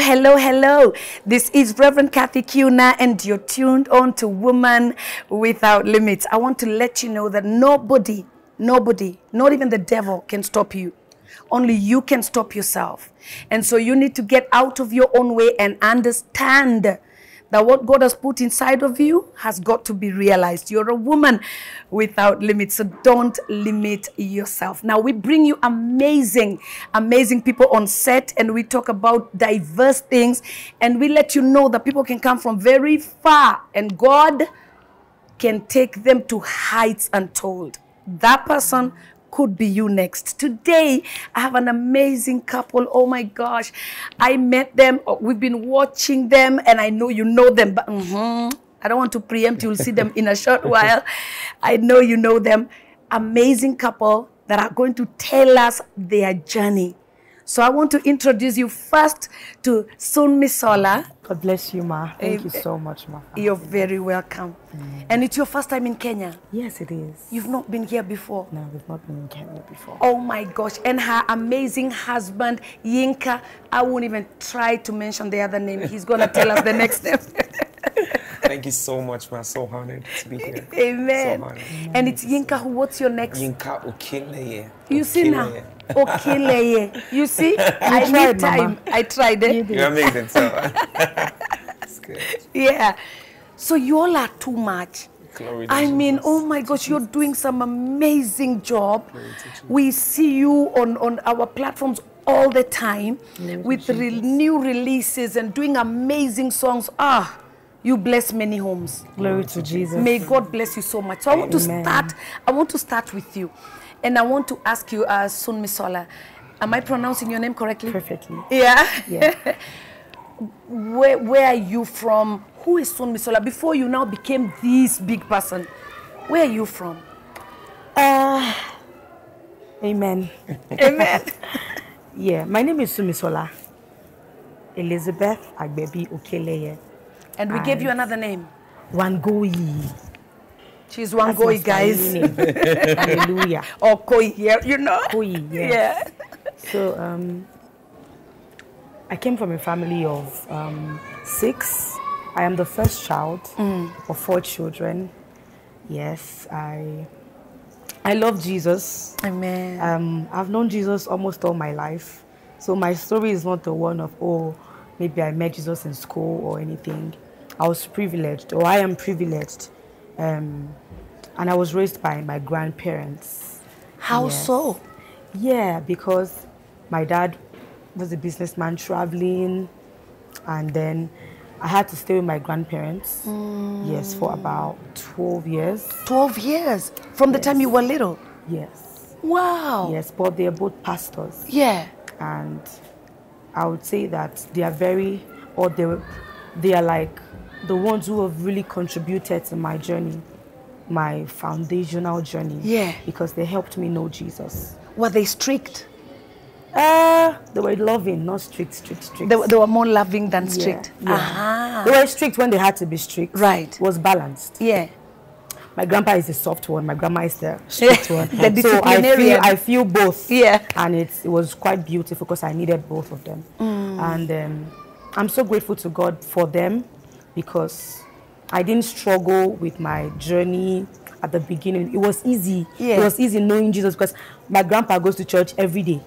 Hello, hello. This is Reverend Kathy Kiuna, and you're tuned on to Woman Without Limits. I want to let you know that nobody, nobody, not even the devil, can stop you. Only you can stop yourself. And so you need to get out of your own way and understand that what God has put inside of you has got to be realized. You're a woman without limits, so don't limit yourself. Now, we bring you amazing, amazing people on set, and we talk about diverse things, and we let you know that people can come from very far, and God can take them to heights untold. That person could be you next. Today, I have an amazing couple. Oh my gosh. I met them. oh, We've been watching them, and I know you know them, but mhm, I don't want to preempt. You'll see them in a short while. I know you know them. Amazing couple that are going to tell us their journey. So I want to introduce you first to Sunmisola. God bless you, Ma. Thank you eh, so much, Ma. You're very welcome. Mm. And it's your first time in Kenya. Yes, it is. You've not been here before. No, we've not been in Kenya before. Oh my gosh. And her amazing husband, Yinka. I won't even try to mention the other name. He's going to tell us the next name. Thank you so much, man. So honored to be here. Amen. So honored. And it's Yinka who, what's your next? Yinka Okeleye. You see now? Okinleye. Okileye. You see? I tried, need Mama. time. I tried it. You You're amazing. So it's good. Yeah. So you all are too much. Glory to I mean, oh my gosh, you're doing some amazing job. We see you on, on our platforms all the time with re- new releases and doing amazing songs. Ah, you bless many homes. Glory to Jesus. May God bless you so much. So I want to start. I want to start with you, and I want to ask you, uh, Sunmisola, am I pronouncing your name correctly? Perfectly. Yeah. Yeah. where where are you from? Who is Sunmisola? Before you now became this big person, where are you from? Uh, amen. Amen. Yeah, my name is Sunmisola Elizabeth Agbebi Okeleye and we gave you another name. Wangoyi. She's one Wangoi, guys. Hallelujah. Or Koi here, you know. Koyi, yes. Yeah. So um, I came from a family of um, six. I am the first child of four children. Yes, I I love Jesus. Amen. Um, I've known Jesus almost all my life. So my story is not the one of, oh, maybe I met Jesus in school or anything. I was privileged, or I am privileged. Um, and I was raised by my grandparents. How Yes. so? Yeah, because my dad was a businessman traveling, and then I had to stay with my grandparents. Yes, for about 12 years. 12 years from the time you were little. Yes. Wow. Yes, but they are both pastors. Yeah. and I would say that they are very, or they, they are like the ones who have really contributed to my journey, my foundational journey. Yeah. Because they helped me know Jesus. Were they strict? Uh, they were loving, not strict, strict, strict. They, were- they were more loving than strict. yeah. Aha. They were strict when they had to be strict. Right. It was balanced. Yeah. my grandpa is the soft one, my grandma is the strict one. The so I feel. I feel both. Yeah. And it's, it was quite beautiful because I needed both of them. Mm. And um, I'm so grateful to God for them because I didn't struggle with my journey at the beginning. It was easy. Yeah. It was easy knowing Jesus because my grandpa goes to church every day.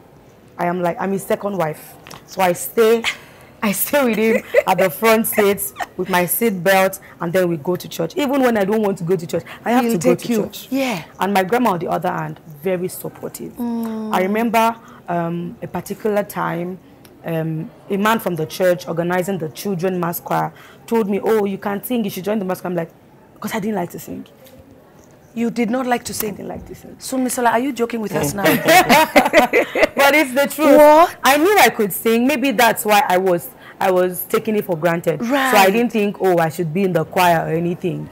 I am like I'm his second wife, so I stay, I stay with him at the front seats with my seat belt, and then we go to church. Even when I don't want to go to church, I have He'll to go to you. church. Yeah. And my grandma, on the other hand, very supportive. I remember um, a particular time, um, a man from the church organizing the children mass choir told me, "Oh, you can sing. You should join the mass choir." I'm like, because I didn't like to sing. You did not like to I sing. didn't like to sing. So, Miss Ola, are you joking with us now? but it's the truth. What? I knew I could sing. Maybe that's why I was I was taking it for granted. Right. So I didn't think, oh, I should be in the choir or anything.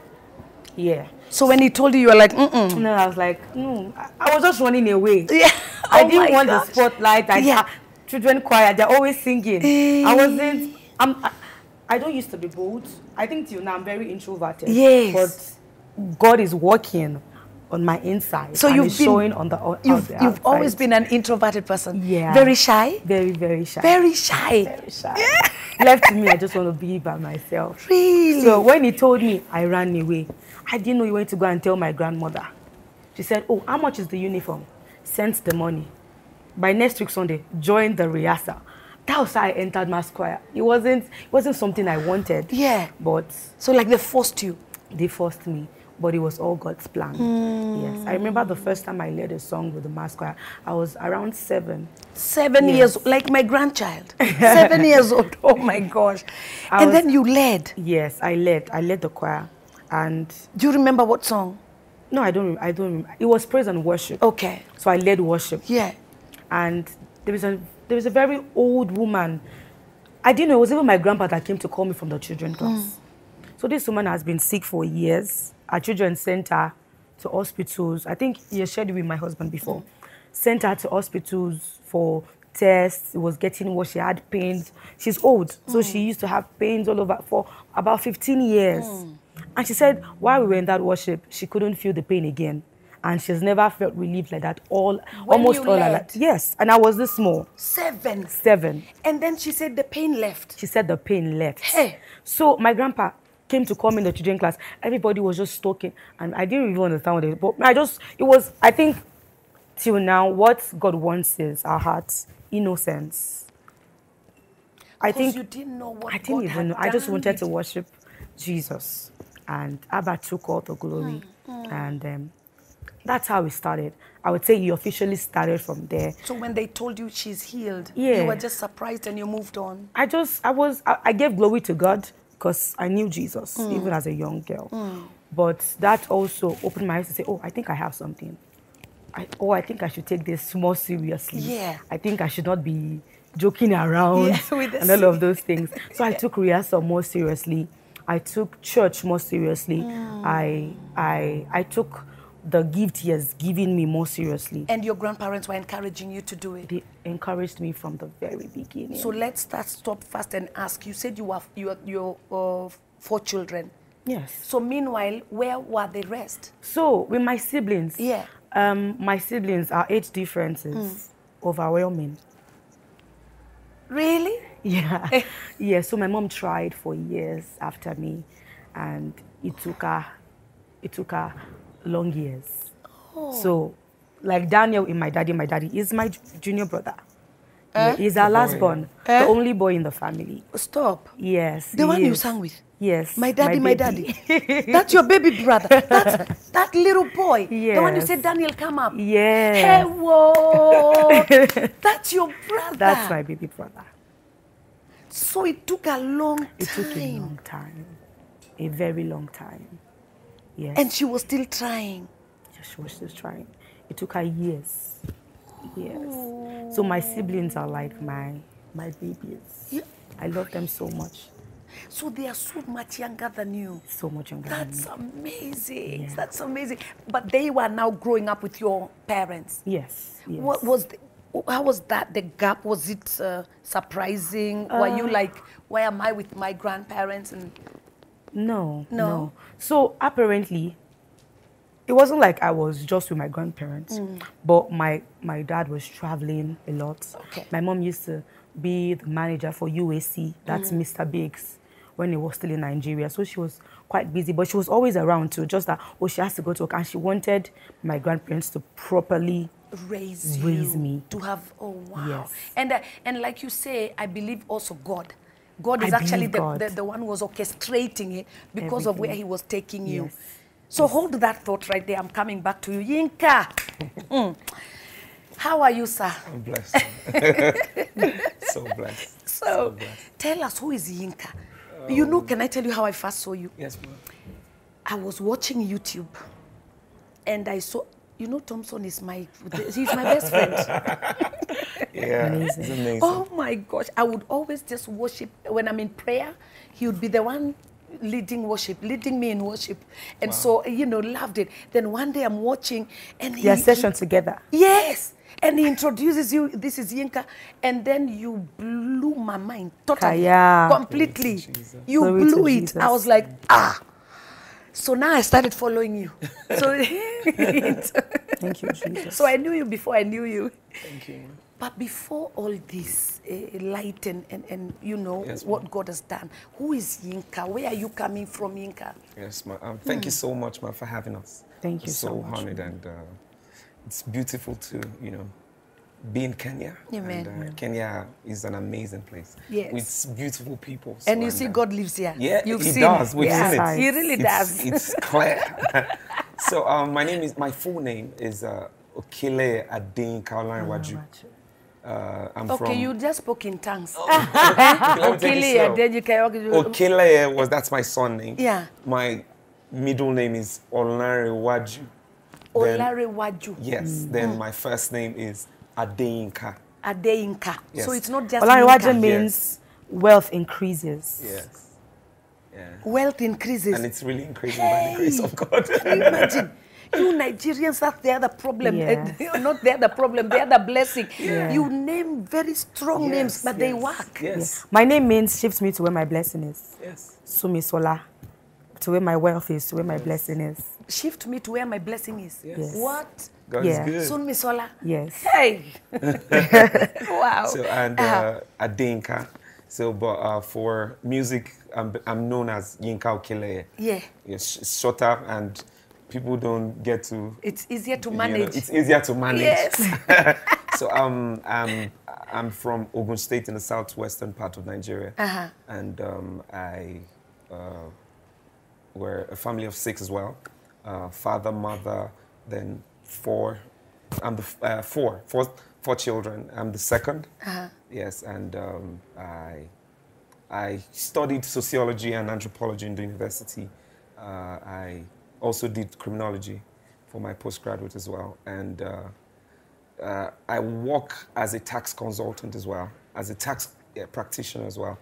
Yeah. so when he told you, you were like, mm-mm. No, I was like, no. I- I was just running away. Yeah. I Oh didn't want gosh. the spotlight. I, Yeah. Children choir, they're always singing. I wasn't. I'm. I, I don't used to be bold. I think till now I'm very introverted. Yes. But God is working on my inside. So you've been- showing on the You've, the you've always been an introverted person. Yeah. Very shy. very very shy. Very shy. very shy. Left to me, I just want to be by myself. Really? So when he told me, I ran away. I didn't know he went to go and tell my grandmother. She said, "Oh, how much is the uniform?" Send the money. By next week Sunday, joined the rehearsal. That was how I entered mass choir. It wasn't. It wasn't something I wanted. Yeah. But So like they forced you. they forced me. But it was all God's plan. Hmm. Yes. I remember the first time I led a song with the mass choir. I was around seven. Seven Yes. years, like my grandchild. Seven years old. Oh my gosh. I and was- then you led. Yes, I led. I led the choir, and Do you remember what song? no, I don't. I don't. It was praise and worship. Okay. So I led worship. Yeah. And there was a there was a very old woman. I didn't know it was even my grandpa that came to call me from the children hmm. class. So this woman has been sick for years. Our children sent her to hospitals. I think he shared it with my husband before. Sent her to hospitals for tests. It was getting worse. She had pains. She's old, so hmm. she used to have pains all over for about 15 years. Hmm. And she said while we were in that worship, she couldn't feel the pain again. And she's never felt relieved like that all almost all her life. Yes, and I was this small, Seven. seven. And then she said the pain left. She said the pain left. Hey. So my grandpa came to call me in the children class. Everybody was just talking, and I didn't even understand what it. But I just, it was, I think, till now, what God wants is our hearts, innocence. I think you didn't know what I didn't God even know. I just wanted with to worship Jesus, and Abba took all the glory, Hmm, and um, that's how we started. I would say you officially started from there. So when they told you she's healed, Yeah. you were just surprised and you moved on. I just, I was, I, I gave glory to God because I knew Jesus mm. even as a young girl. Mm. But that also opened my eyes to say, oh, I think I have something. I, oh, I think I should take this more seriously. Yeah. I think I should not be joking around Yeah, with and all of those things. So I took rehearsal more seriously. I took church more seriously. Mm. I, I, I took the gift he has given me more seriously. And your grandparents were encouraging you to do it. They encouraged me from the very beginning. So let's start stop fast and ask. You said you have you you uh, four children. yes. So meanwhile, where were the rest? So with my siblings, Yeah. um, my siblings, our age differences overwhelming. Really? Yeah, yeah. So my mom tried for years after me, and it took her, it took her long years. So, like Daniel in my daddy, my daddy is my junior brother. Yeah, he's our last born, Eh? the only boy in the family. Stop. Yes. The he one you sang with. Yes. My daddy, my, baby. daddy. That's your baby brother. That's that little boy. Yes. The one you said, Daniel, come up. Hey, whoa. That's your brother. That's my baby brother. So it took a long time. It took a long time, a very long time. Yes. And she was still trying. she was still trying. It took her years. Yes. So my siblings are like my my babies. Yeah. I love them so much. So they are so much younger than you. So much younger than That's amazing. Yeah. That's amazing. But they were now growing up with your parents. Yes. yes. What was the, how was that the gap? Was it uh, surprising? were you like, why am I with my grandparents? And No, No? no. So apparently, it wasn't like I was just with my grandparents, Mm. but my my dad was traveling a lot. Okay. My mom used to be the manager for UAC, that's Mm. Mr. Biggs, when he was still in Nigeria. So she was quite busy, but she was always around too. Just that oh, she has to go to work, and she wanted my grandparents to properly raise Raise you me. to have oh wow Yes. and uh, and like you say i believe also god god I is actually the, God. the, the one who was orchestrating it because of where he was taking you Yes. so hold that thought right there i'm coming back to you yinka Mm. how are you sir I'm blessed. so blessed. so blessed. tell us who is yinka you know can i tell you how i first saw you Yes, ma'am. I was watching YouTube and I saw, you know, Thompson is my, he's my best friend. Yeah, it's amazing. Oh my gosh, I would always just worship. When I'm in prayer, he would be the one leading worship, leading me in worship. And so, you know, loved it. Then one day I'm watching and he. their session together. Yes. And he introduces you, this is Yinka, and then you blew my mind totally, Kaya. completely. Glory to Jesus. You Glory to blew it. I was like, ah. So now I started following you. So, Thank you, Jesus. so I knew you before I knew you. Thank you. But before all this uh, light and, and, and you know Yes, what. God has done, who is Yinka? Where are you coming from, Yinka? Yes, ma'am. Um, thank you so much, ma'am, for having us. Thank you so so much, honored, and uh, it's beautiful to you know be in Kenya. Amen. And, uh, Kenya is an amazing place. Yes. With beautiful people. And you so, see, uh, God lives here. Yeah, You've he seen does. We've yeah. seen it. He really it's, does. It's clear. so um, my name is my full name is uh, Okile Adin Caroline Waju. Uh, I'm Okay, from you just spoke in tongues. Let me take it Okili, slow. and then you can Okile was that's my son name. Yeah. My middle name is Olarewaju. Then- Olarewaju Yes. Then my first name is Adeyinka. Adeyinka. Yes. So it's not just Olarewaju Yinka. means wealth increases. Yes. Yeah. wealth increases. And it's really increasing by the grace of God. Can you imagine? You Nigerians, that's the other problem. Yes. Eh, not the other problem, the other blessing. You name very strong names, Yes, but they work. Yes. My name means shifts me to where my blessing is. Yes. Sunmisola. To where my wealth is, to where my blessing is. Shift me to where my blessing is. Yes. What? God Yeah. is good. Sunmisola. Yes. Hey. wow. So and uh, Adeyinka. So, but uh, for music, I'm, I'm known as Yinka Okele. yeah. Yes, it's shorter and people don't get to. It's easier to you know, manage. it's easier to manage. Yes. so um, I'm, I'm from Ogun State in the southwestern part of Nigeria. Uh-huh. And um, I, uh, we're a family of six as well. Uh, father, mother, then four. I'm the uh, four, four, four children. I'm the 2nd Yes, and um, I, I studied sociology and anthropology in the university. Uh, I also did criminology for my postgraduate as well, and uh, uh, I work as a tax consultant as well, as a tax practitioner as well.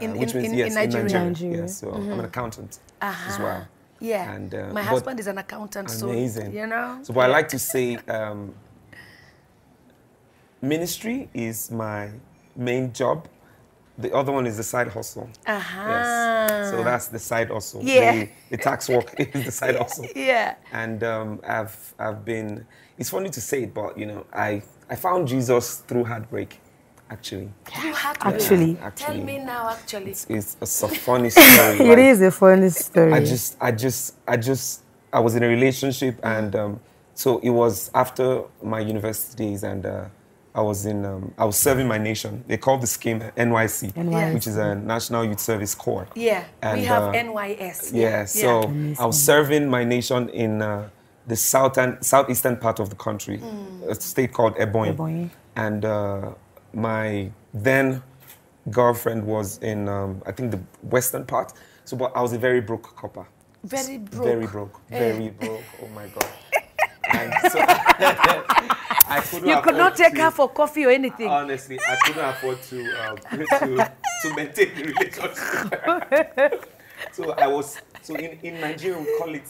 Uh, In- in- in- in Nigeria? Nigeria. Yes, so I'm an accountant as Uh-huh. well. Yeah. And, uh, my husband is an accountant, Amazing. so you know. So, but I like to say, um, ministry is my main job. The other one is the side hustle. Uh-huh. Yes. So that's the side hustle. Yeah. The, the tax work is the side hustle. Yeah. And um, I've I've been. It's funny to say it, but you know, I I found Jesus through heartbreak, actually. You had to. Actually. Tell me now, actually. It's, it's, it's a funny story. It like- is a funny story. I just, I just, I just, I was in a relationship, and um, so it was after my university days, and uh, I was in, um, I was serving my nation. They called the scheme NYC, NYC. which is a National Youth Service Corps. Yeah. we And, have uh, NYS. Yeah, so I was serving my nation in uh, the southern, southeastern part of the country, a state called Ebonyi. Ebonyi. And uh, my then girlfriend was in, um, I think, the western part. So, but I was a very broke corper. Very broke. Very broke. Eh. Very broke. Oh my God. And so I couldn't You could not take to- her for coffee or anything. Honestly, I couldn't afford to um, to, to maintain the relationship. so I was so in, in Nigeria we call it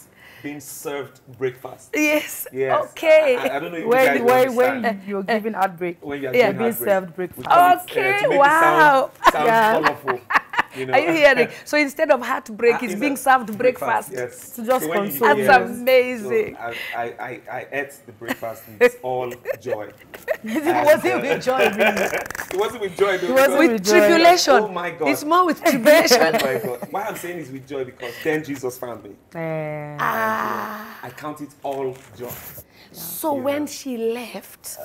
being served breakfast. yes. Yes. Okay. I, I don't know if you when, guys when, when you're giving outbreak, When you are yeah, doing being heartbreak. served breakfast. uh, Okay, wow. It sound, sound Yeah. colorful. You know? Are you hearing? So instead of heartbreak, Ah, it's being that- served breakfast. Yes. To just when you- console That's Yes. amazing. So I, I, I, I ate the breakfast with all joy. it wasn't with joy, really. It wasn't with joy. Though, It wasn't with tribulation. Oh my God. It's more with tribulation. Oh my God. Why I'm saying is with joy because then Jesus found me. Eh, ah. I count it all joy. So when she left,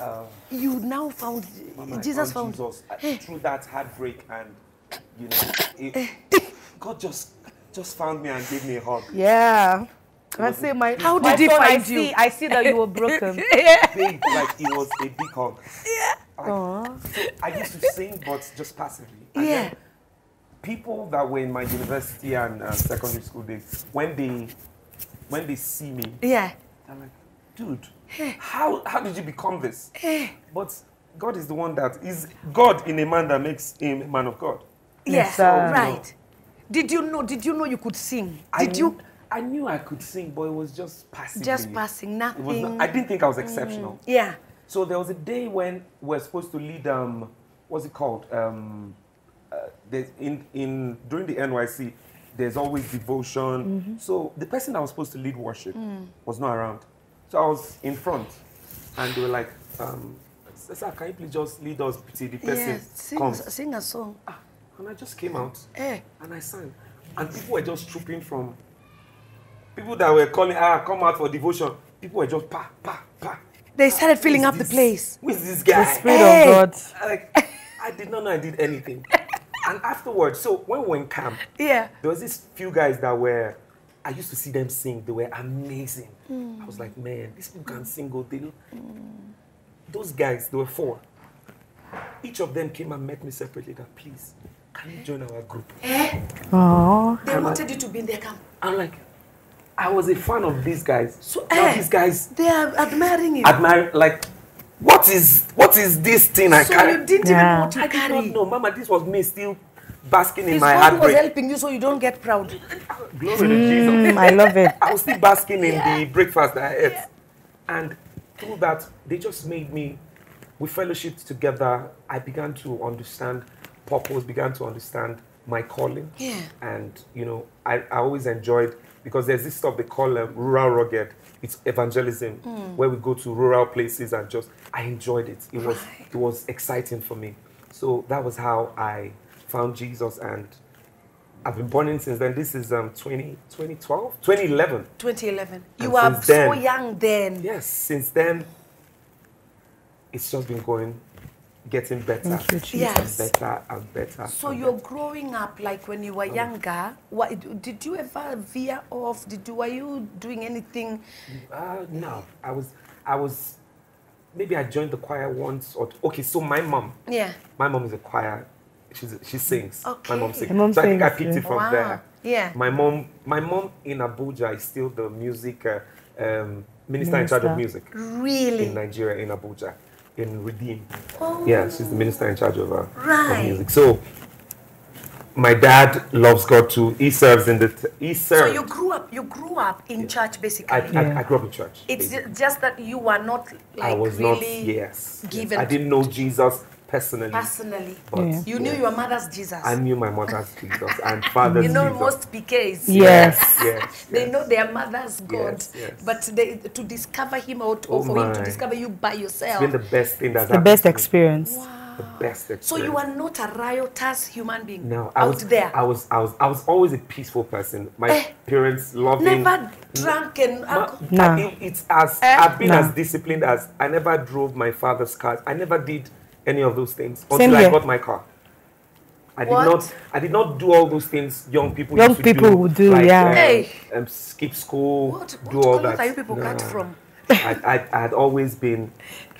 you now found Mama, Jesus found. Jesus through that heartbreak and you know it, God just just found me and gave me a hug. yeah. I say my How did he son, I find you? see, I see that you were broken. Big, like it was a big hug. Like, Aw. so I used to sing, but just passively. And Yeah. People that were in my university and uh, secondary school days, when they when they see me, Yeah. I'm like, dude, how how did you become this? But God is the one that is God in a man that makes him a man of God. Yes, sir. right. Did you know? Did you know you could sing? I Did you I knew I could sing, but it was just passing. just passing nothing? not, I didn't think I was exceptional. yeah. So there was a day when we were supposed to lead. Um, what's it called? Um, uh, in in during the NYC, there's always devotion. So the person that was supposed to lead worship was not around. So I was in front, and they were like, um, "Sir, can you please just lead us till the person Yeah. Sing, comes?" sing a song. Ah, and I just came out Eh. and I sang, and people were just trooping from. People that were calling, "Ah, come out for devotion." People were just pa pa pa. They started filling up is the place. Who is this guy? The Spirit Hey. of God. like I did not know I did anything. and afterwards, so when we were in camp, Yeah. there was these few guys that were I used to see them sing. They were amazing. I was like, man, these people can sing. Oh, they don't- Those guys, there were four. Each of them came and met me separately. That please, can you join our group? Eh? Oh. They wanted you to be in their camp. I'm like, I was a fan of these guys. So, now eh, these guys They are admiring you. admire like, what is what is this thing I so carry? you didn't Yeah. even know what you I did not carry. know, Mama. This was me still basking in It's my God who was helping you so you don't get proud. Glory to Jesus. Mm, I love it. I was still basking in the breakfast that I ate. And through that, they just made me, we fellowshiped together. I began to understand purpose, began to understand my calling. Yeah. And, you know, I, I always enjoyed, because there's this stuff they call um, rural rugged. It's evangelism, where we go to rural places and just, I enjoyed it. It was, it was exciting for me. So that was how I found Jesus and I've been born in since then. This is um 20, 2012, 2011. 2011. You were so then- young then. Yes, since then, it's just been going, getting better. You, Jesus. Yes. And better and better. So and you're better. growing up like when you were younger. What did you ever veer off? Did you were you doing anything? Uh, no, I was, I was, maybe I joined the choir once or okay. So my mom, Yeah. my mom is a choir. She's, she sings. My mom sings. Your mom so I think I sings, picked yeah. it from Wow. there. Yeah. My mom, my mom in Abuja is still the music uh, um, minister, in charge of music. Really? in Nigeria, in Abuja, in Redeem. Oh. Yeah, she's the minister in charge of, uh, of music. So, my dad loves God too. He serves in the. T- he So you grew up. You grew up in church, basically. I, I, I grew up in church. it's basically. just that you were not like I was not. really Yes. yes. given I didn't know Jesus personally. personally. but Yeah. You knew yes. your mother's Jesus. I knew my mother's Jesus and father's you know Jesus. most PKs. Yes. Yes. They yes. know their mother's God, Yes, yes. but they, to discover him or, to, Oh or for him to discover you by It's yourself. been the best thing that's The best to me. experience. The best experience. So you are not a riotous human being No, I out was there. I was I was I was always a peaceful person. My Eh. parents loving. Never drunk and Ma- alcohol. Nah. I- it- it's as Eh? I've been Nah. as disciplined as I never drove my father's car. I never did any of those things Same until I here. got my car. I did What? not. I did not do all those things young people. Young used to people do, would do, like, yeah. um, Hey. um, skip school, What- do what all colours that. are you people cut from? I, I, I had always been.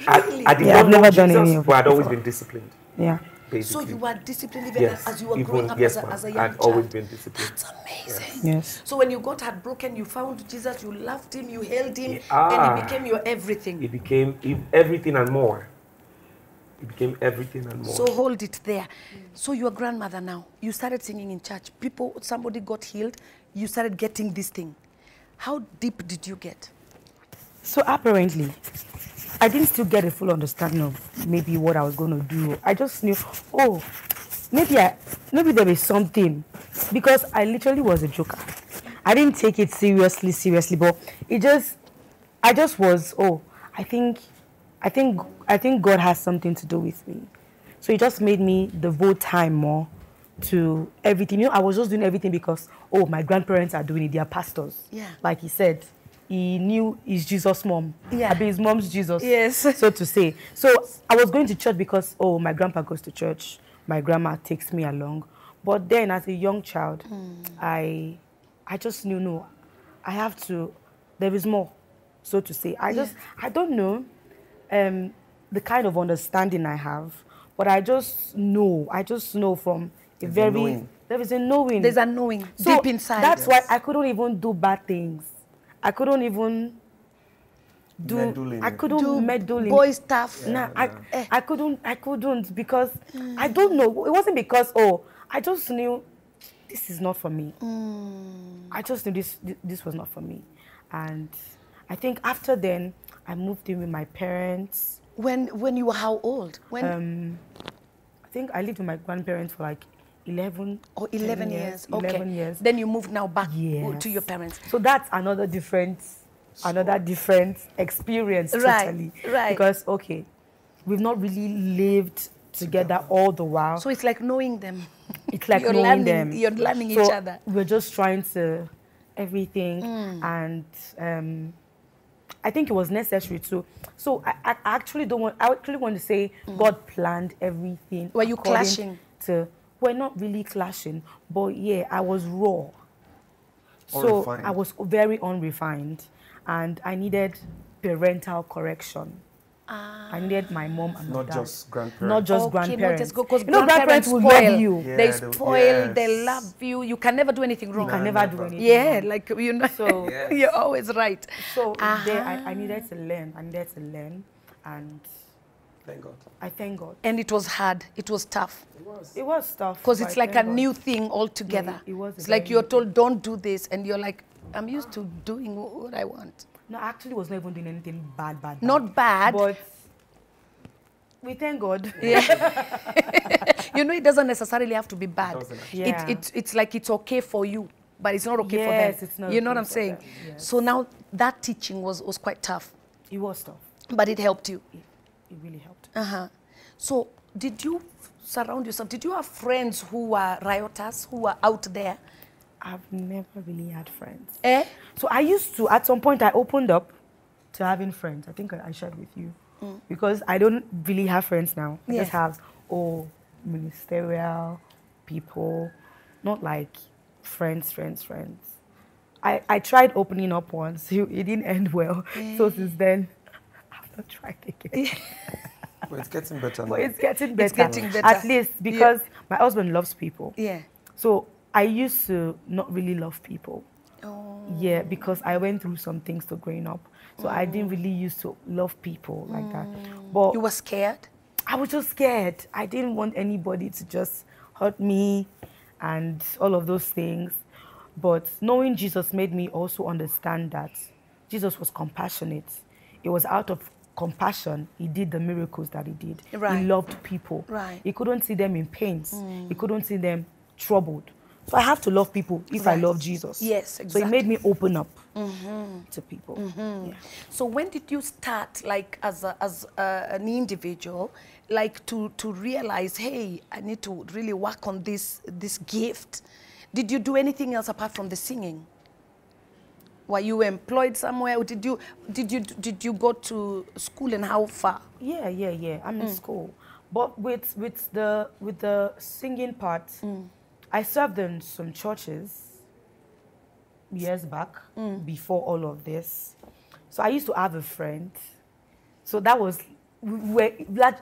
I, I did Yeah, not I've know never done Jesus, any of but I'd it always before. been disciplined. Yeah. So you were disciplined even yes, as you were even- growing up yes, as, a, as a young I'd child. always been disciplined. That's amazing. Yes. So when you got heartbroken, you found Jesus, you loved him, you held him, and Ah. he became your everything. It became everything and more. It became everything and more. So hold it there. So your grandmother now, you started singing in church. People, somebody got healed. You started getting this thing. How deep did you get? So apparently, I didn't still get a full understanding of maybe what I was going to do. I just knew, oh, maybe I maybe there was something because I literally was a joker. I didn't take it seriously, seriously, but it just I just was oh I think I think I think God has something to do with me. So it just made me devote time more to everything. You know, I was just doing everything because oh my grandparents are doing it, they are pastors. Yeah. Like he said, he knew his Jesus mom. Yeah. I mean his mom's Jesus. Yes. So to say. So I was going to church because oh my grandpa goes to church, my grandma takes me along. But then as a young child, I I just knew no, I have to there is more, so to say. I just I don't know um the kind of understanding I have, but I just know, I just know from a There's a very knowing. there is a knowing. There's a knowing So deep inside. That's why I couldn't even do bad things. I couldn't even do. Meddling. I couldn't do meddle in boy stuff. Nah, I, Eh. I couldn't, I couldn't because I don't know. It wasn't because oh, I just knew this is not for me. I just knew this, this this was not for me, and I think after then I moved in with my parents. When when you were how old? When Um, I think I lived with my grandparents for like eleven or 10 11 years. Okay. Eleven years. Then you moved now back to your parents. So that's another different, another different experience Right, totally. right. Because okay, we've not really lived together all the while. So it's like knowing them. it's like you're knowing learning, them. You're learning So each other. We're just trying to everything, Mm. and um, I think it was necessary too. So I, I actually don't want. I actually want to say God planned everything. Mm. Were you according clashing? To we're not really clashing, but yeah, I was raw. So I was very unrefined, and I needed parental correction. I needed my mom and my Not dad. just grandparents. Not just Okay, grandparents. not just because you know, grandparents, grandparents will spoil. love you. Yeah, they they- spoil. They love you. You can never do anything wrong. You can No, never never. do anything. yeah, wrong. like you know. So- Yes. you're always right. So there, Ah. I, I needed to learn. I needed to learn, and Thank God. I thank God. And it was hard. It was tough It was It was tough because it's I like a God. new thing altogether. it was it's like you're new told, don't do this, and you're like, I'm used to doing what I want. No, I actually was not even doing anything bad, bad. Not bad. but we thank God. Yeah. you know, it doesn't necessarily have to be bad. doesn't. Yeah. It, it, it's like it's okay for you, but it's not okay Yes, for them. it's not you know okay what I'm saying? yes. So now that teaching was, was quite tough, It was tough. but it helped you. It, it really helped. Uh-huh. So did you surround yourself? Did you have friends who were rioters, who were out there? I've never really had friends. Eh? So I used to, at some point, I opened up to having friends. I think I, I shared with you. Mm. Because I don't really have friends now. I just have, oh, ministerial people, not like friends, friends, friends. I, I tried opening up once. It it didn't end well. So since then, I've not tried again. But it's getting better now. But it's getting better. It's getting better. At least because my husband loves people. Yeah. So I used to not really love people. Oh. Yeah, because I went through some things to growing up. So I didn't oh. really used to love people like that. Mm. But You were scared? I was just scared. I didn't want anybody to just hurt me and all of those things. But knowing Jesus made me also understand that Jesus was compassionate. It was out of compassion he did the miracles that he did. Right. He loved people. Right. He couldn't see them in pains. He mm. couldn't see them troubled. So I have to love people if I love Jesus. Yes, exactly. So it made me open up Mm-hmm. to people. Yeah. So when did you start, like as a, as a, an individual, like to to realize, hey, I need to really work on this this gift? Did you do anything else apart from the singing? Were you employed somewhere? Or did you did you did you go to school and how far? Yeah, yeah, yeah. I'm Mm. in school, but with with the with the singing part, Mm. I served in some churches years back Mm. before all of this. So I used to have a friend. So that was we were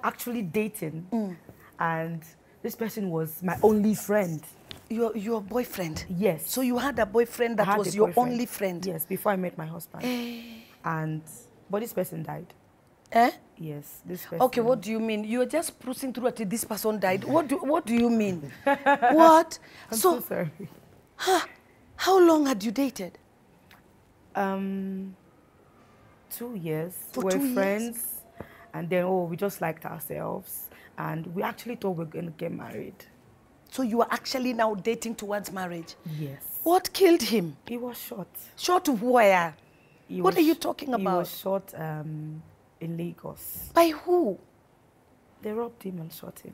actually dating, Mm. and this person was my only friend. Your your boyfriend. Yes. So you had a boyfriend that was your boyfriend. only friend. Yes, before I met my husband, Eh? and but this person died. Eh? Yes, this person. Okay, what do you mean? You're just cruising through until this person died. What do what do you mean? what? I'm so so sorry. how long had you dated? Um, two years. For we're two years? friends, and then oh, we just liked ourselves, and we actually thought we are gonna get married. So you are actually now dating towards marriage. Yes. What killed him? He was shot. Shot of where? He What are you talking He about? was shot um, in Lagos. By who? They robbed him and shot him.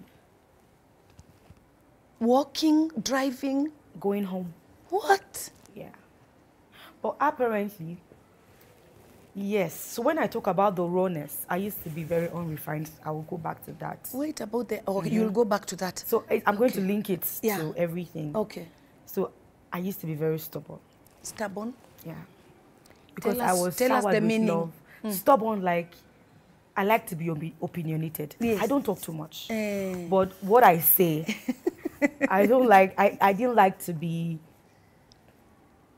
Walking, driving. Going home. What? Yeah. But apparently, yes. So when I talk about the rawness, I used to be very unrefined. I will go back to that. Wait about the. Oh, you'll go back to that. So I- I'm going to link it Yeah. to everything. Okay. So I used to be very stubborn. Stubborn. Yeah. Because us- I was tell us the meaning. love. Hmm. Stubborn, like I like to be opinionated. Yes. I don't talk too much. Eh. But what I say, I don't like. I, I didn't like to be.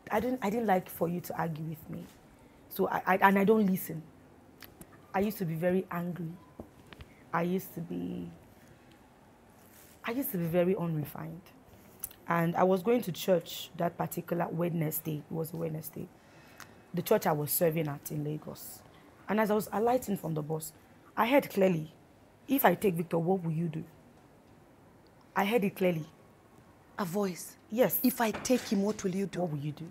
I didn't. I didn't like for you to argue with me, so I, I and I don't listen. I used to be very angry. I used to be. I used to be very unrefined, and I was going to church that particular Wednesday. It was a Wednesday. The church I was serving at in Lagos, and as I was alighting from the bus, I heard clearly, "If I take Victor, what will you do?" I heard it clearly. A voice. Yes. If I take him, what will you do? what will you do?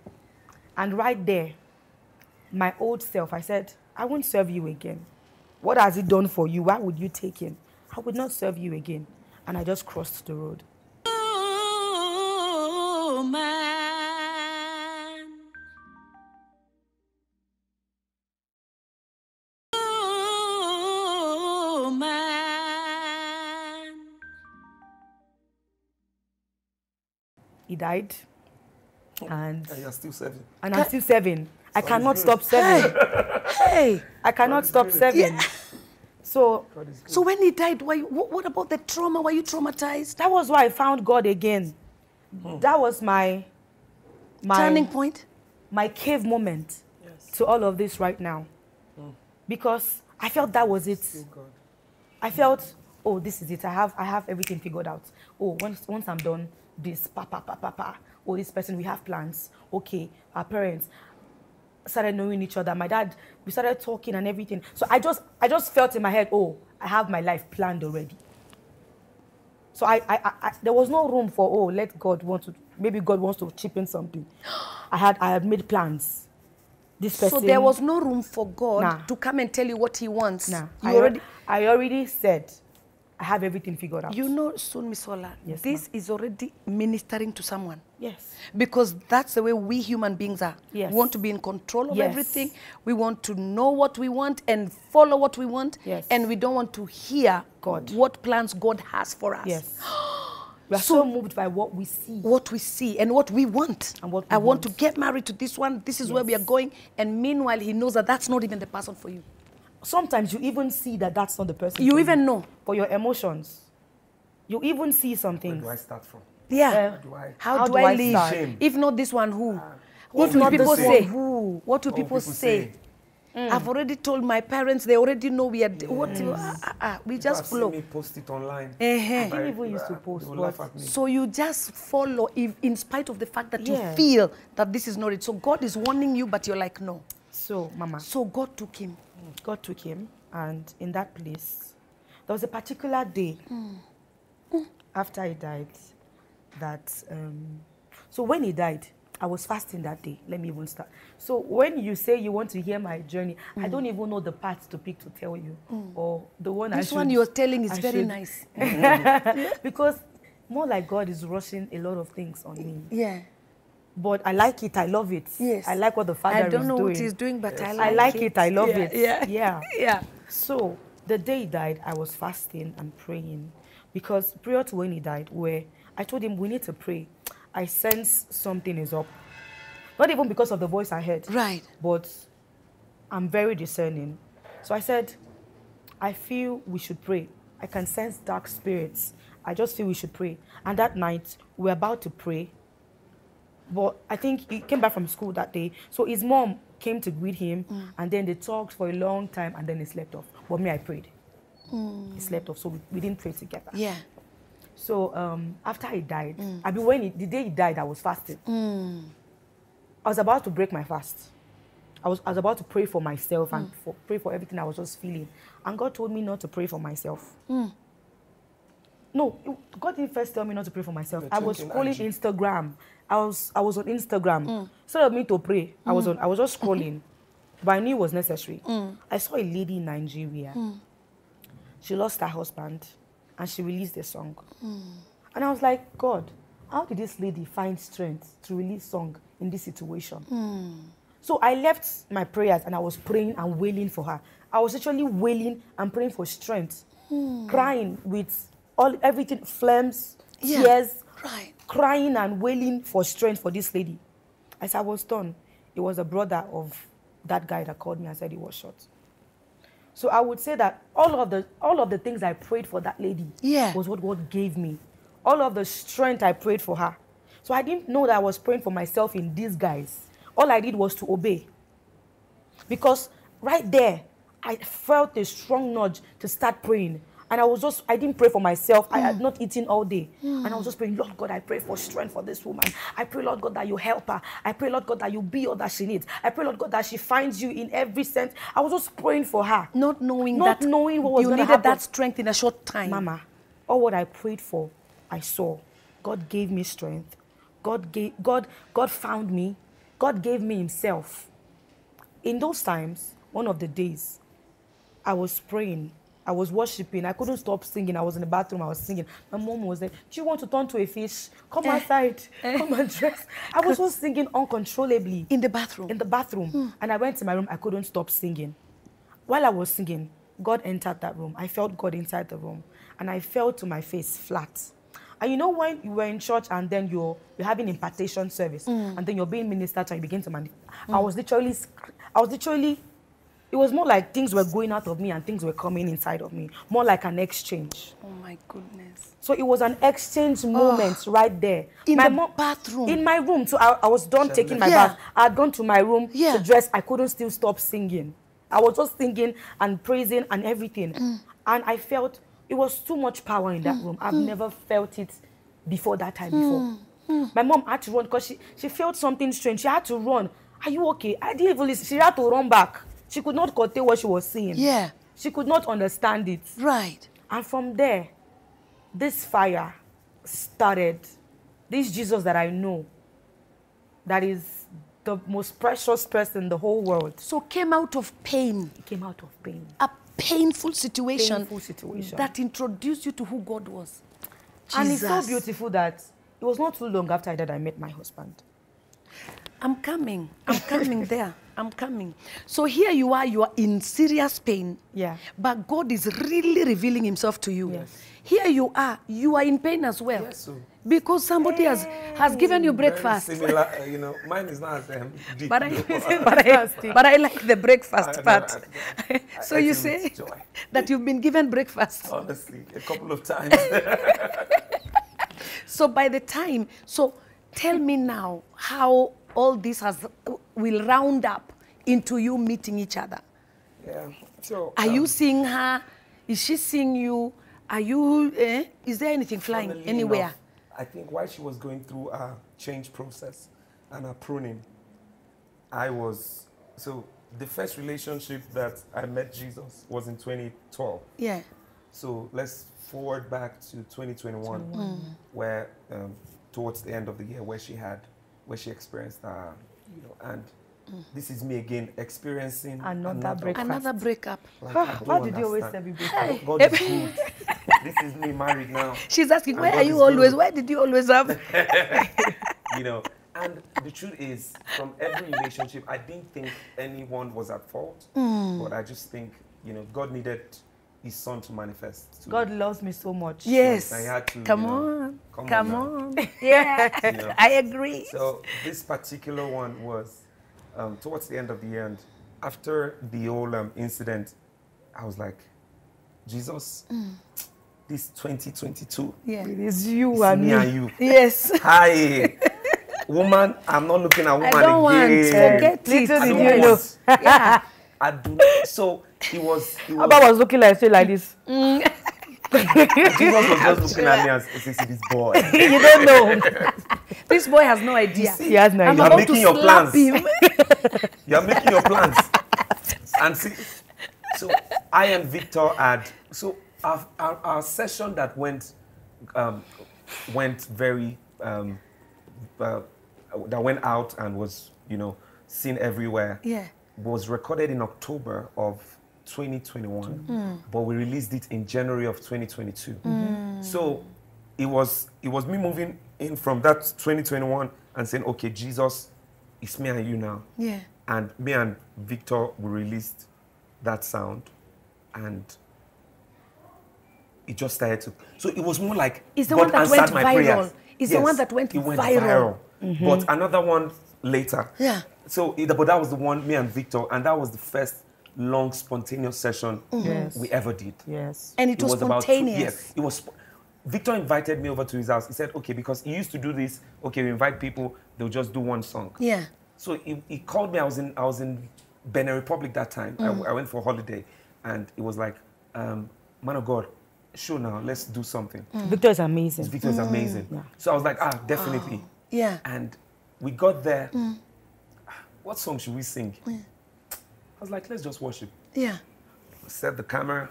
And right there, my old self, I said, I won't serve you again. What has he done for you? Why would you take him? I would not serve you again. And I just crossed the road. Oh, man. He died. And, And you're still serving. and I'm still serving. I cannot stop serving. Hey. I cannot stop serving. So So when he died, why, what, what about the trauma? Were you traumatized? that was why I found God again. That was my, my Turning point? my cave moment to all of this right now. Because I felt that was it. I felt, oh, this is it. I have I have everything figured out. Oh, once once I'm done, this pa pa pa pa pa. Oh, this person, we have plans. Okay, our parents started knowing each other. My dad, we started talking and everything. So I just I just felt in my head, oh, I have my life planned already. So I, I, I, I there was no room for oh let God want to maybe God wants to chip in something. I had I had made plans. This person. So there was no room for God Nah. to come and tell you what he wants. Nah, You I already, I already said I have everything figured out. you know, Sunmisola, Yes, this is already ministering to someone. yes. Because that's the way we human beings are. Yes. We want to be in control of Yes. everything. We want to know what we want and follow what we want. Yes. And we don't want to hear God. what plans God has for us. Yes. we are so, moved by what we see. What we see and what we want. And what I want, to get married to this one. This is where we are going. And meanwhile, he knows that that's not even the person for you. Sometimes you even see that that's not the person. You for even know. For your emotions. You even see something. Where do I start from? Yeah. do I- How, How do, do I I live? start? If not this one, who? what If will people this say? who? What do What people, people say? say? I've already told my parents. They already know we are. d- What? ah, ah, ah, we People just have seen follow. me post it online. Eh-heh. I didn't even used to post, They will but- laugh at me. So you just follow, if, in spite of the fact that Yeah. you feel that this is not it. So God is warning you, but you're like, no. So, Mama, So God took him. God took him, and in that place, there was a particular day hmm. after he died that. Um, so when he died, I was fasting that day. Let me even start. So when you say you want to hear my journey, I hmm. don't even know the part to pick to tell you, hmm. or the one I This should. one you're telling is I very should- nice. because more like God is rushing a lot of things on me. Yeah. But I like it. I love it. Yes. I like what the Father is. doing. I don't know doing. what he's doing, but I I like, like it. I love Yeah, it. Yeah. Yeah. Yeah. So the day he died, I was fasting and praying because prior to when he died, where I told him we need to pray. I sense something is up. Not even because of the voice I heard, Right. but I'm very discerning. So I said, I feel we should pray. I can sense dark spirits. I just feel we should pray. And that night, we're about to pray. But I think he came back from school that day. So his mom came to greet him, mm. and then they talked for a long time, and then he slept off. But me, I prayed. He mm. slept off, so we, we didn't pray together. Yeah. So um, after he died, mm. I mean, when he, the day he died, I was fasting. I was about to break my fast. I was, I was about to pray for myself and for, pray for everything I was just feeling. And God told me not to pray for myself. No, God didn't first tell me not to pray for myself. You're I was scrolling IG. Instagram. I was I was on Instagram. Mm. Instead of me to pray, I was mm. on I was just scrolling. but I knew it was necessary. Mm. I saw a lady in Nigeria. She lost her husband and she released a song. And I was like, God, how did this lady find strength to release song in this situation? So I left my prayers and I was praying and wailing for her. I was actually wailing and praying for strength, crying with all everything, flames, Yeah. tears, Right. crying and wailing for strength for this lady. As I was done, it was a brother of that guy that called me and said he was shot. So I would say that all of the all of the things I prayed for that lady Yeah. was what God gave me. All of the strength I prayed for her. So I didn't know that I was praying for myself in disguise. All I did was to obey. Because right there, I felt a strong nudge to start praying. And I was just, I didn't pray for myself. I had mm. not eaten all day. And I was mm. just praying, Lord God, I pray for strength for this woman. I pray, Lord God, that you help her. I pray, Lord God, that you be all that she needs. I pray, Lord God, that she finds you in every sense. I was just praying for her. Not knowing Not that knowing what was you needed happen. that strength in a short time. Mama, all what I prayed for, I saw. God gave me strength. God gave God God found me. God gave me himself. In those times, one of the days, I was praying. I was worshiping. I couldn't stop singing. I was in the bathroom. I was singing. My mom was like, Do you want to turn to a fish? Come eh. outside. Eh. Come and dress. I was just singing uncontrollably In the bathroom. in the bathroom. Hmm. And I went to my room. I couldn't stop singing. While I was singing, God entered that room. I felt God inside the room. And I fell to my face flat. And you know when you were in church and then you're you're having impartation service hmm. and then you're being ministered to and you begin to man. Hmm. I was literally I was literally it was more like things were going out of me and things were coming inside of me. More like an exchange. oh my goodness. So it was an exchange moment right there. In my the bathroom? In my room. So I, I was done taking my Yeah. bath. I had gone to my room Yeah. to dress. I couldn't still stop singing. I was just singing and praising and everything. Mm. And I felt it was too much power in that room. I've Mm. never felt it before that time before. My mom had to run because she, she felt something strange. She had to run. Are you okay? I didn't even listen. She had to run back. She could not contain what she was seeing. Yeah. She could not understand it. Right. And from there, this fire started. This Jesus that I know, that is the most precious person in the whole world, So came out of pain, came out of pain. a painful situation, Painful situation. that introduced you to who God was. Jesus. And it's so beautiful that it was not too long after I died I met my husband. I'm coming. I'm coming there. I'm coming. So here you are, you are in serious pain. Yeah. But God is really revealing himself to you. Yes. Here you are, you are in pain as well. Yes, so. Because somebody has, has given you breakfast. Very similar, uh, you know, mine is not as um, deep. But I, but, I, but I like the breakfast I know, part. I- so I you eat say joy. that you've been given breakfast. Honestly, a couple of times. So by the time, so tell me now how all this has will round up into you meeting each other. yeah. So. Are um, you seeing her? Is she seeing you? Are you? Eh? Is there anything flying anywhere? enough, I think while she was going through a change process and a pruning, I was so the first relationship that I met Jesus was in 2012. Yeah. So let's forward back to 2021, where um, towards the end of the year, where she had, where she experienced, uh, you know, and this is me again experiencing Another breakfast. Another breakup. Like, I Why don't did you always understand. celebrate? God is good. this is me married now. She's asking, And where are you always? good. Why did you always have? you know. And the truth is, from every relationship, I didn't think anyone was at fault, but I just think, you know, God needed His Son to manifest. To, God loves me so much. yes. I had to, Come you know, on. come Come, on on. Yeah. You know. I agree. So this particular one was um, towards the end of the year, and after the whole um, incident, I was like, Jesus, this 2022, yeah. It is you it's and me me. and you. Yes. Hi, woman. I'm not looking at woman I don't want- again. forget it. Little did you know. yeah. I do. Not, so it was. It was Abba was looking like say like this. Jesus was just looking at me and saying, this boy." you don't know. This boy has no idea. He has no I'm idea. You're about making to your slap plans. him. You're making your plans. and see, so I and Victor had so our, our, our session that went um, went very um, uh, that went out and was you know seen everywhere. Yeah. Was recorded in October of 2021, mm. but we released it in January of 2022. Mm. So it was it was me moving in from that 2021 and saying, okay, Jesus, it's me and you now. Yeah. And me and Victor we released that sound, and it just started to. So it was more like It's the God one that answered went my viral. prayers. It's the one that went it went viral. Mm-hmm. But another one later. Yeah. So, it- but that was the one me and Victor, and that was the first long spontaneous session Yes. we ever did. Yes. And it, was, about two- spontaneous. yes, it was. sp- Victor invited me over to his house. He said, "Okay, because he used to do this. Okay, we invite people. They'll just do one song." Yeah. So he, he called me. I was in I was in Benin Republic that time. I, I went for a holiday, and it was like, um, "Man of God, sure now, let's do something." Victor is amazing. Victor is amazing. So I was like, "Ah, definitely." Yeah. And we got there. "Ah, What song should we sing? I was like, "Let's just worship." Yeah. set the camera.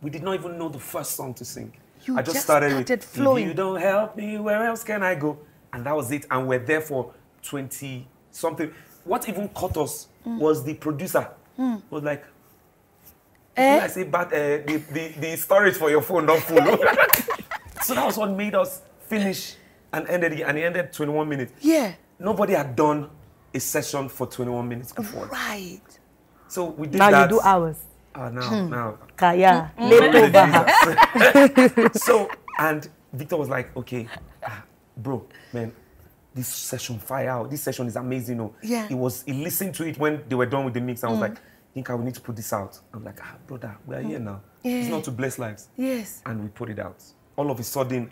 We did not even know the first song to sing. You I just, just started, started with, flowing. If you don't help me, where else can I go? And that was it. And we're there for 20 something. What even caught us Mm. was the producer. Was like, Eh? I say, but uh, the, the, the storage for your phone not full. so that was what made us finish and ended it. And it ended 21 minutes. Yeah. Nobody had done a session for 21 minutes before. Right. So we did Now that. you do ours. Ah, now, now. Kaya. Mm. Leftover. so and Victor was like, okay, ah, bro, man, this session fire out. This session is amazing. Oh. Yeah. He was he listened to it when they were done with the mix. I was like, I think I will need to put this out. I'm like, ah, brother, we are here now. It's not to bless lives. Yes. And we put it out. All of a sudden,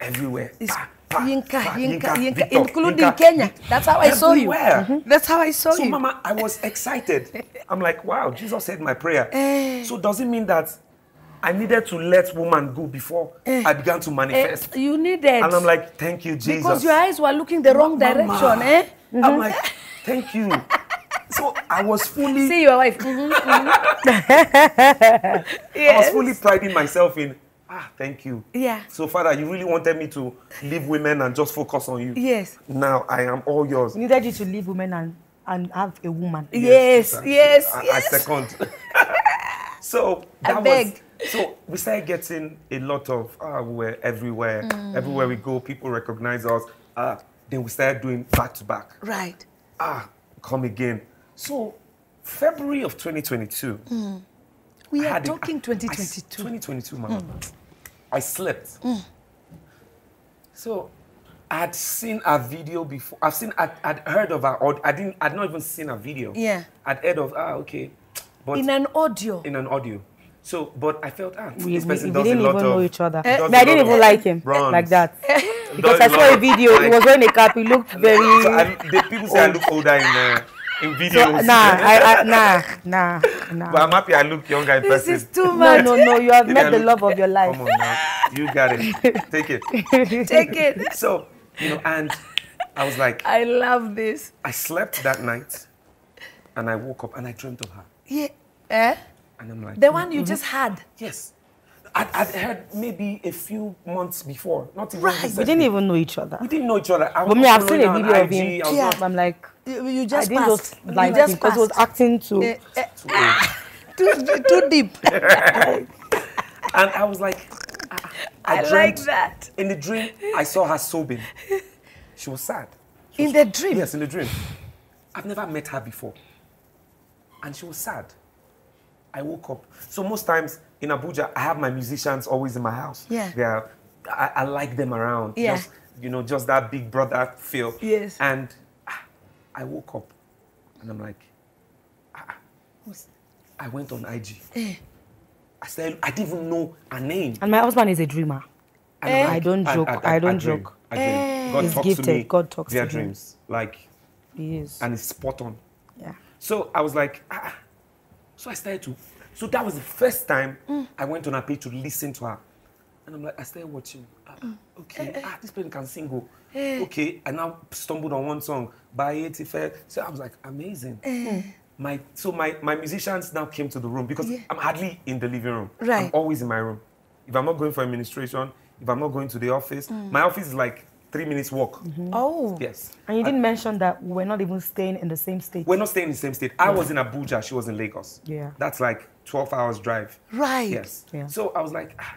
everywhere. It's pa, pa, Yinka, Yinka, Yinka, including. Kenya. That's how I saw you. Everywhere. That's how I saw So, you. Mama, I was excited. I'm like, wow, Jesus said my prayer. Eh. So, does it mean that I needed to let woman go before I began to Eh, manifest? you needed. And I'm like, thank you, Jesus. because your eyes were looking the wrong Mama. direction, eh? I'm like, thank you. So I was fully, See your wife. Mhm, I was fully priding myself in. Ah, thank you. Yeah. So, Father, you really wanted me to leave women and just focus on you. Yes. Now I am all yours. We needed you to leave women and, and have a woman. Yes, sister. yes, I, I second. so I that was so we started getting a lot of ah, we were everywhere. Mm. Everywhere we go, people recognize us. Ah, then we started doing back to back. Right. Ah, come again. So February of 2022. We are had a- talking I- I- 2022. 2022, mama. I slept. So I had seen a video before. I've seen, I'd, I'd heard of her, or I didn't, I'd not even seen a video. Yeah. I'd heard of, ah, okay. But In an audio. in an audio. So, but I felt, ah, We, this we, person we does didn't a lot even of. know each other. does Me, I didn't even like him runs. like that. Because Does I saw a video, he like- was wearing a cap, he looked very. So I, the people say I look older in, uh, in So, videos. nah, I, I, nah, nah, but nah. I'm happy I look younger in This person. is too much. no, no, you have met the love of your life. Come on now. You got it. Take it. Take it. So, you know, and I was like, I love this. I slept that night and I woke up and I dreamt of her. Yeah. Eh? And I'm like, The one you just had. yes. I'd, I'd heard maybe a few months before, not even Right. We didn't even know each other. We didn't know each other. I was But me, I've seen a video of him. IG, I Yeah. not- I'm like, You you I just didn't passed. just You like him just because he was acting too. Eh, eh, too, too deep. And I was like, I, I, I like that. In the dream, I saw her sobbing. She was sad. She In was- the dream? Yes, in the dream. I've never met her before. And she was sad. I woke up. So most times in Abuja, I have my musicians always in my house. Yeah. They are, I, I like them around. Yeah. Just, you know, just that big brother feel. Yes. And ah, I woke up and I'm like, ah, ah, I went on IG. Eh. I said, I didn't even know her name. And my husband is a dreamer. And Eh. I'm I don't joke, I don't dream, joke. I dream. Eh. God He's talks gifted, to me God talks via to him. dreams. Like, He is. and it's spot on. yeah. So I was like, ah. So I started to. So that was the first time Mm. I went on her page to listen to her. And I'm like, I started watching. Ah, Mm. okay, Eh, ah, this person can sing. Oh. Okay, I now stumbled on one song by 85. So I was like, amazing. Eh. My so my, my musicians now came to the room because I'm hardly in the living room. Right. I'm always in my room. if I'm not going for administration, if I'm not going to the office, my office is like three minutes walk. Oh. Yes. And you didn't mention that we're not even staying in the same state. We're not staying in the same state. I was in Abuja, she was in Lagos. Yeah. That's like 12 hours drive. Right. Yes. Yeah. So I was like, ah,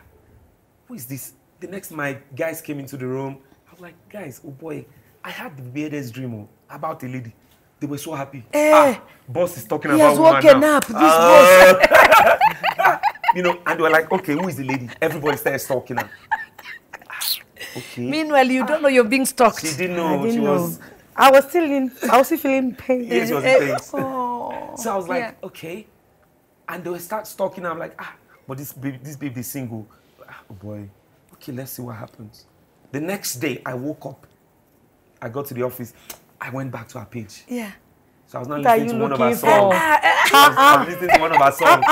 who is this? The next my guys came into the room. I was like, guys, oh boy, I had the weirdest dream oh, about a lady. They were so happy. Eh. Ah, boss is talking He about has woman woken now. up. This Ah. you know, and they were like, okay, who is the lady? Everybody starts talking her. Ah, Okay. Meanwhile, you don't know you're being stalked. she didn't I know. didn't she know. was I was still in. I was still feeling pain. Yes, she was in pain. Oh. So I was like, Yeah. okay. And they would start stalking. I'm like, ah, but this baby, this baby is single. Ah, oh boy. Okay, let's see what happens. The next day, I woke up. I got to the office. I went back to her page. Yeah. So I was not listening to one of her looking songs. I was, I was listening to one of her songs.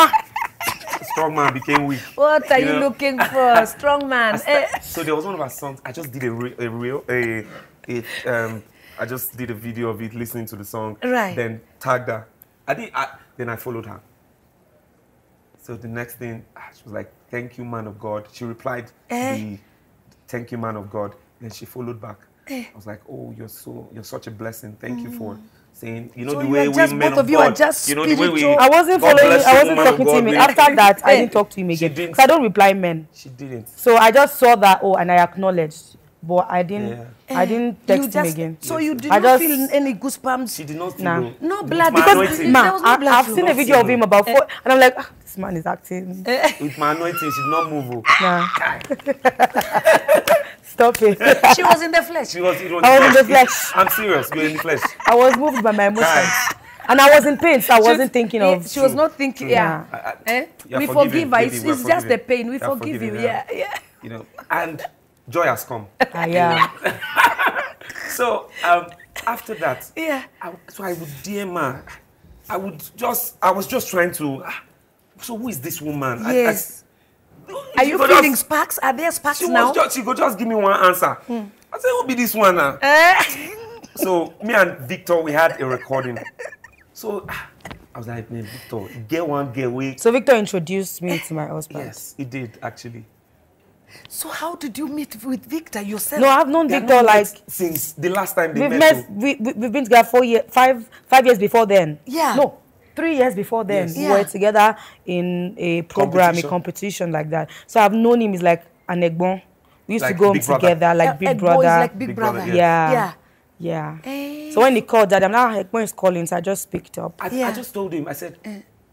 Strong man became weak. What are You you know? looking for? Strong man. Eh. So there was one of her songs. I just did a, re- a real a, a um. I just did a video of it, listening to the song. Right. Then tagged her. I did. I, then I followed her. So the next thing, ah, she was like, "Thank you, man of God." She replied, Eh. "The thank you, man of God." Then she followed back. I was like, "Oh, you're so you're such a blessing. Thank you for saying, you know, So the way we just- men both of of you are God, just you know, the way we." spiritual. I wasn't God following. I wasn't woman of talking to him. really. After that, I Eh. didn't talk to him again. Because I don't reply men. She didn't. So I just saw that. Oh, and I acknowledged, but I didn't. Yeah. I didn't You text him again. So you did I not just- feel any goosebumps? She did not feel Nah. no, No blood, because anointing. Ma- Ma, there was no I, blood I've seen a video of him about four, and I'm like, ah, this man is acting. with my anointing, she did not move. oh. Nah. Stop it. she was in the flesh. She was, it was I was in the flesh. I'm serious. You're in the flesh. I was moved by my emotions, and I was in pain, so I She- wasn't thinking of. She was not thinking. Yeah. I- I- Eh? We forgive her. It's, it's just the pain. We forgive you. forgiven, Yeah. Yeah. You know, and joy has come. Ah, yeah. So um, after that, Yeah. I, so I would DM her. I would just, I was just trying to. ah, So who is this woman? I- I- Yes. Are you go feeling just- sparks? Are there sparks She now? was just, she could just give me one answer. I said, who be this one now? Eh? So me and Victor, we had a recording. So I was like, man, Victor, get one, get away. So Victor introduced me to my husband. Yes, he did actually. So how did you meet with Victor yourself? No, I've known They Victor not like since the last time they we've met. met. We, we we've been together four years, five five years before then. Yeah. No, three years before then. Yes. We Yeah. were together in a program, Competition. a competition like that. So I've known him. He's like an egbon. We used Like to go Big Brother. together like Eh, big eh, brother. like big, Big brother. brother, yeah. Yeah. Yeah. Eh. So when he called that, I'm now Egbon is calling, so I just picked up. I, Yeah. I just told him, I said,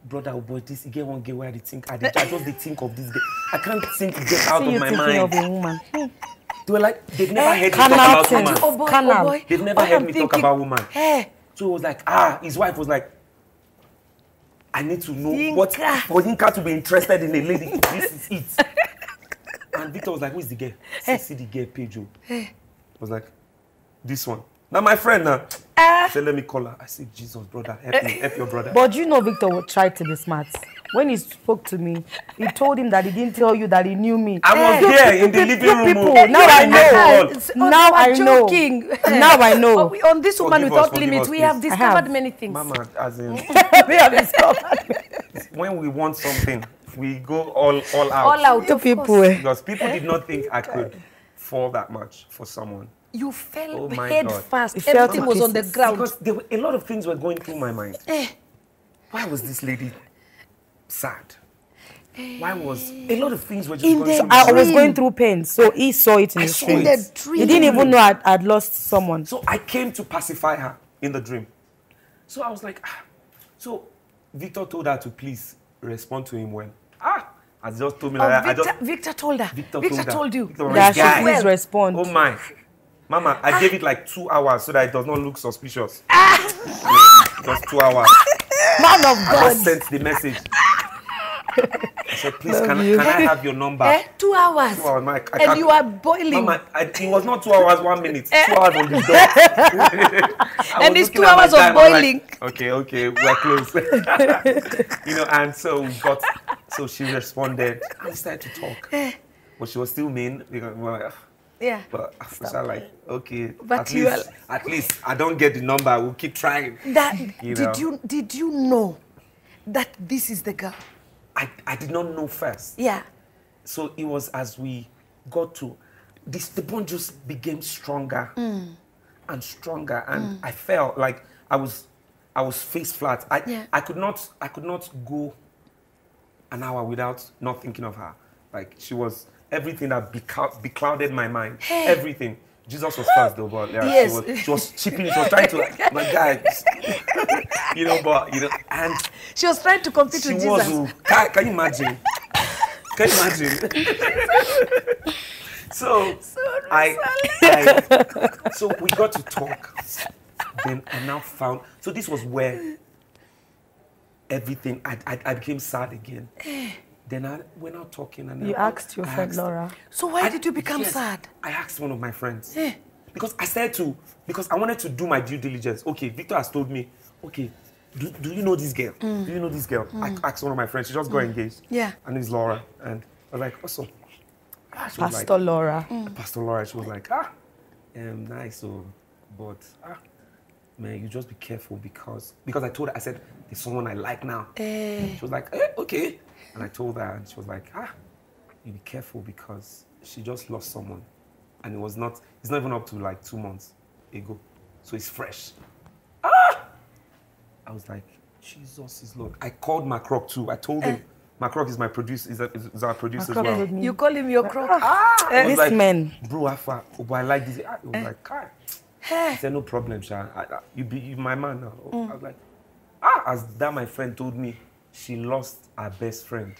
brother, oh boy, this get one girl where I dey think, I, dey, I just dey think of this girl. I can't think get out See of you my thinking mind. of a woman. Hmm. They were like, they've never heard me talk about thing. woman. Oh boy, Canal. oh boy. They've never Oh, heard I'm me thinking, talk about woman. Eh, So it was like, ah, his wife was like, I need to know what Yinka. for Yinka to be interested in a lady. This is it. and Victor was like, who is the girl? I said, see the girl page. oh." I was like, this one. Now my friend now. Ah. I said, let me call her. I said, Jesus, brother, help me, help your brother. But you know, Victor would try to be smart. When he spoke to me, he told him that he didn't tell you that he knew me. I was there in the You living room. people, oh. now I know. called. It's- oh, Now I know. joking. Now I know. Oh, on this woman Forgive without forgive limits, us, we have discovered have. many things. Mama, as in, we have discovered. when we want something, we go all all out. All out. Two of people. course. eh. Because people did not think I could fall that much for someone. You fell Oh my head God. first. You fell Everything was on the ground. Because there were a lot of things were going through my mind. Eh. Why was this lady sad? Why was a lot of things were just In going the through I was going through pain, so he saw it in I his saw dream. it. In the dream. He didn't even know I'd, I'd lost someone. So I came to pacify her in the dream. So I was like, ah. So Victor told her to please respond to him when. Ah, I just told me Oh, like that. I Victor, just Victor told her. Victor, Victor, told, her. told you. Victor That she "Guy, please respond. Oh my. Mama, I gave it like two hours so that it does not look suspicious. Ah. Yeah, Just two hours. Man of I God. just sent the message. I said, please, can, I- you. can I have your number? Eh? Two hours. Two hours, Mike. I and you are boiling. Mama, I, it was not two hours, one minute. Two hours on the dot. I And it's two hours of time, I was like, boiling. okay, okay, we're close. you know, and so we got, so she responded, I started to talk. Eh. But she was still mean because, well, yeah. but I was like, like, okay, But at you least, at least I don't get the number. We'll keep trying. That You did know. you did you know that this is the girl? I, I did not know first. Yeah. so it was as we got to this the bond just became stronger mm. and stronger and mm. I felt like I was I was face flat. I Yeah. I could not I could not go an hour without not thinking of her. Like she was everything that beclouded my mind. Everything. Jesus was fast though, but yeah, Yes. she was she was chipping. She was trying to like my guy, you know, but you know, and She was trying to compete with was. Jesus. oh, Can, can you imagine? Can you imagine? so I, I, so we got to talk. Then I now found. So this was where everything. I, I, I became sad again. Eh. Then I we're now talking and You I- asked your I friend asked- Laura. So why I- did you become yes, sad? I asked one of my friends. Because I said to, because I wanted to do my due diligence. Okay, Victor has told me, okay, do, do you know this girl? Mm. Do you know this girl? I asked one of my friends. She just got engaged. Yeah. And it's Laura. And I was like, awesome. She was Pastor Laura. Like, Pastor Laura. She was like, ah, um, nice, oh, but ah, man, you just be careful because because I told her, I said, there's someone I like now. She was like, eh, okay. And I told her, and she was like, ah, you be careful because she just lost someone. And it was not, it's not even up to like two months ago. So it's fresh. Ah! I was like, Jesus is Lord. I called Macroc too. I told him, Macroc is my producer, is, is, is our producer Macroc as well. You call him your croc. Ah! was This man. Bro, Alpha, oh, but I like this. I was like, Kai. He said, no problem, Sha. I, I, you be you my man now. I was like, ah, as that my friend told me, she lost her best friend.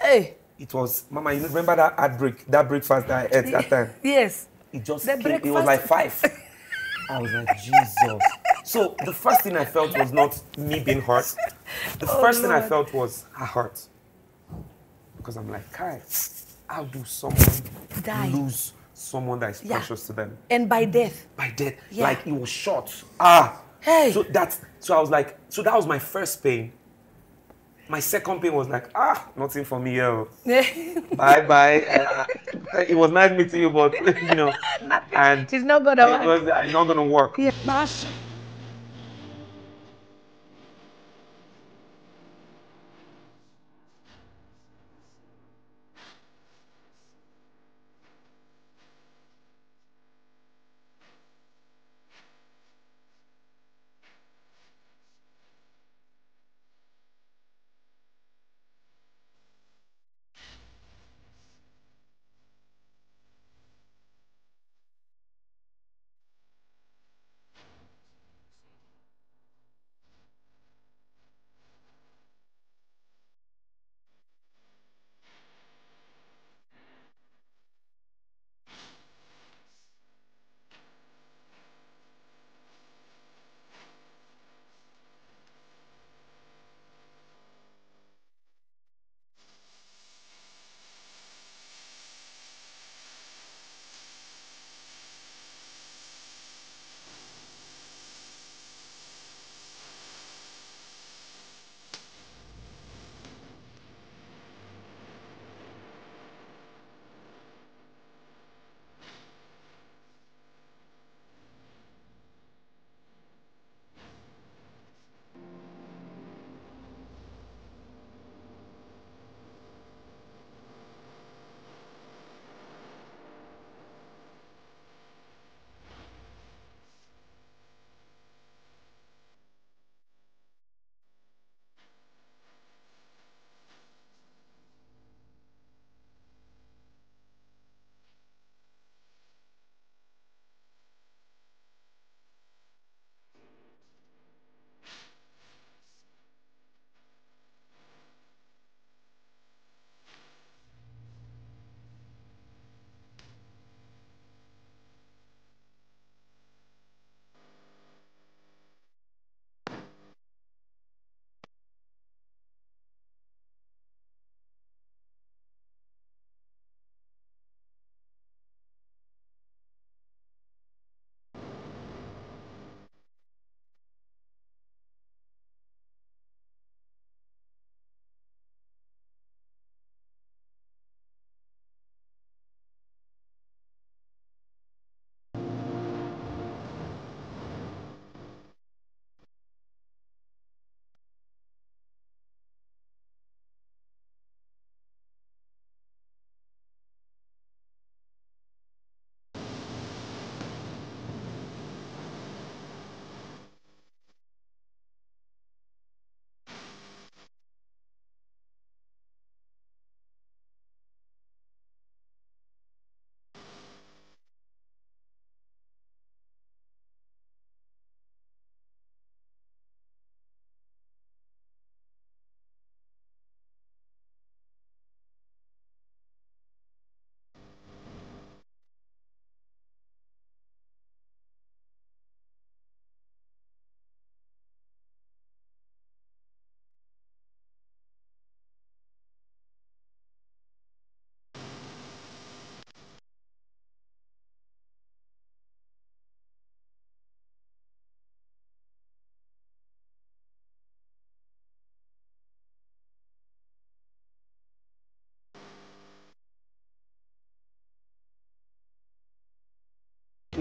Hey. It was, Mama, you remember that heartbreak, that breakfast that I ate that time? Yes. It just The came, it was like five. I was like, Jesus. So the first thing I felt was not me being hurt. The first thing I felt was her heart. Because I'm like, Kai, how do someone Die. lose someone that is Yeah. precious to them And by death. by death? Yeah. Like it was short. Ah. Hey. So that's so I was like, so that was my first pain. My second pain was like, ah, nothing for me, yo. bye bye. Uh, it was nice meeting you, but you know, and It's not gonna it work. was uh, not gonna work.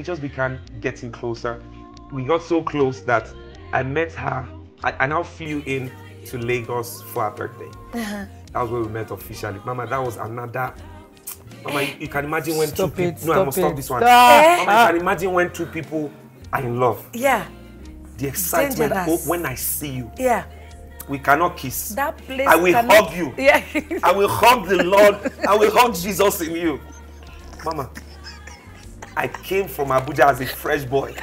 We just began getting closer. We got so close that I met her. I, I now flew in to Lagos for her birthday. Uh-huh. That was where we met officially. Mama, that was another. Mama, you, you can imagine when Stop two it, people. No, I stop must stop this one. Ah, Mama, you can imagine when two people are in love. Yeah, The excitement oh, Dangerous. when I see you. yeah. We cannot kiss. That place. I will cannot- hug you. Yeah. I will hug the Lord. I will hug Jesus in you. Mama, I came from Abuja as a fresh boy.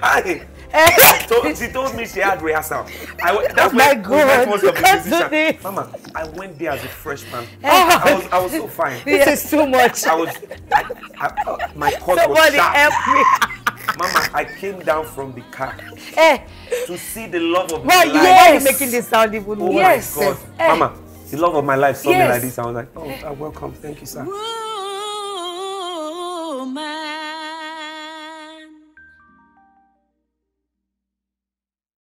Hi. She told, she told me she had rehearsal. I, that's Oh my when we met God, most of the can't do musicians. this. Mama, I went there as a freshman. I, was, I was so fine. This is too much. I was, I, I, uh, my cut was Somebody sharp. help me. Mama, I came down from the car Eh, to see the love of why my you life. why you making this sound even Oh worse? Yes. my God. Eh. Mama, the love of my life saw me like this. I was like, oh, uh, welcome. Thank you, sir. Woman